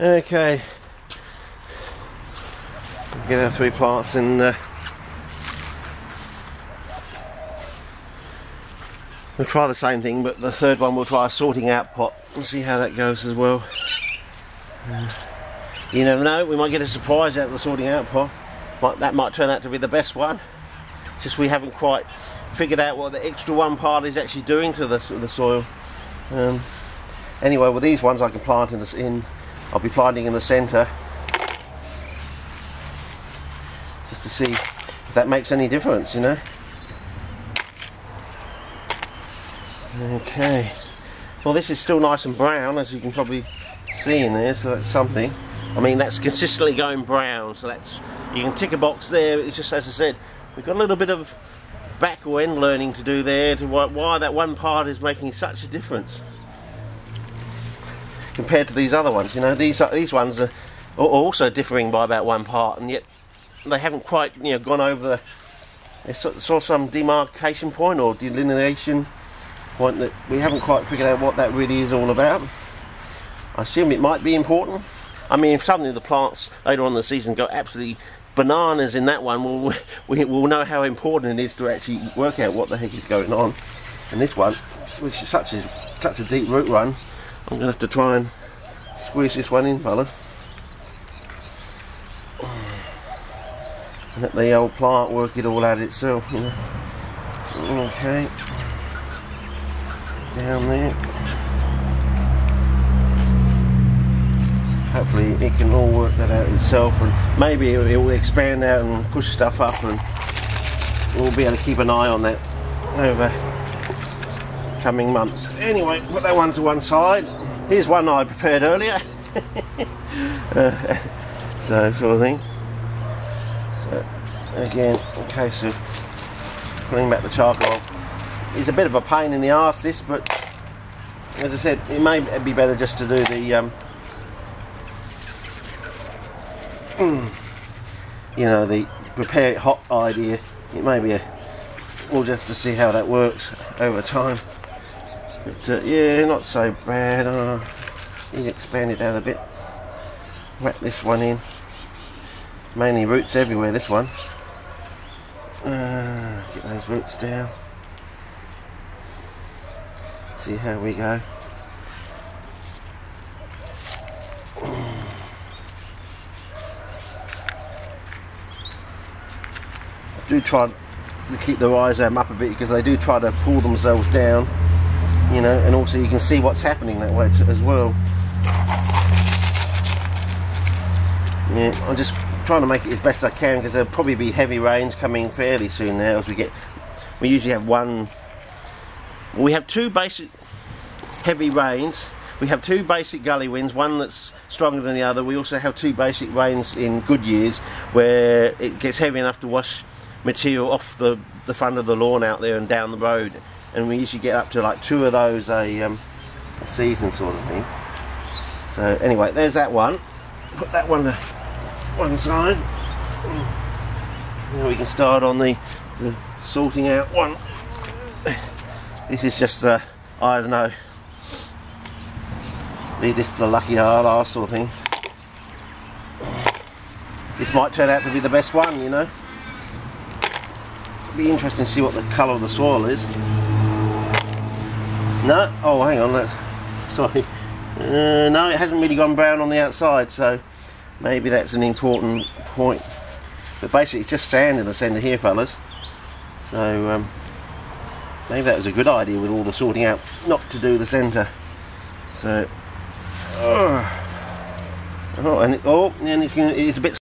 Okay. Get our three plants and uh, we'll try the same thing, but the third one we'll try a sorting out pot and see how that goes as well. Uh, you never know, we might get a surprise out of the sorting out pot. Might, that might turn out to be the best one. Just we haven't quite figured out what the extra one part is actually doing to the, the soil. Um, anyway, with these ones I can plant in, the, in I'll be planting in the centre just to see if that makes any difference, you know. Okay, well this is still nice and brown as you can probably see in there, so that's something. I mean that's consistently going brown, so that's you can tick a box there. It's just as I said, we've got a little bit of back or end learning to do there to why, why that one part is making such a difference compared to these other ones. You know, these these ones are also differing by about one part, and yet they haven't quite you know gone over the. They saw, saw some demarcation point or delineation point that we haven't quite figured out what that really is all about. I assume it might be important. I mean, if suddenly the plants later on in the season go absolutely bananas in that one, we'll, we, will know how important it is to actually work out what the heck is going on. And this one, which is such a, such a deep root run, I'm to have to try and squeeze this one in, fella. Let the old plant work it all out itself, you know. Okay. Down there. hopefully it can all work that out itself and maybe it will expand out and push stuff up and we'll be able to keep an eye on that over coming months. Anyway, put that one to one side. Here's one I prepared earlier. uh, so sort of thing. So again, in case of pulling back the charcoal, it's a bit of a pain in the arse this, but as I said, it may be better just to do the um, you know, the prepare it hot idea. It may be a, we'll just to see how that works over time. But uh, yeah, not so bad. Uh, you expand it out a bit. Wrap this one in. Mainly roots everywhere, this one. Uh, get those roots down. See how we go. do try to keep the rhizome up a bit because they do try to pull themselves down you know and also you can see what's happening that way as well. Yeah I'm just trying to make it as best I can because there'll probably be heavy rains coming fairly soon now as we get we usually have one we have two basic heavy rains. We have two basic gully winds, one that's stronger than the other. We also have two basic rains in good years where it gets heavy enough to wash material off the, the front of the lawn out there and down the road and we usually get up to like two of those a, um, a season sort of thing. So anyway there's that one. Put that one to one side. Now we can start on the, the sorting out one. This is just uh, I don't know. Leave this to the lucky last sort of thing. This might turn out to be the best one you know. Be interesting to see what the colour of the soil is. No, oh hang on, that's, sorry. Uh, no, it hasn't really gone brown on the outside, so maybe that's an important point. But basically it's just sand in the centre here, fellas. So um, maybe that was a good idea with all the sorting out, not to do the centre. So, uh, oh, and it, oh, and it's, it's a bit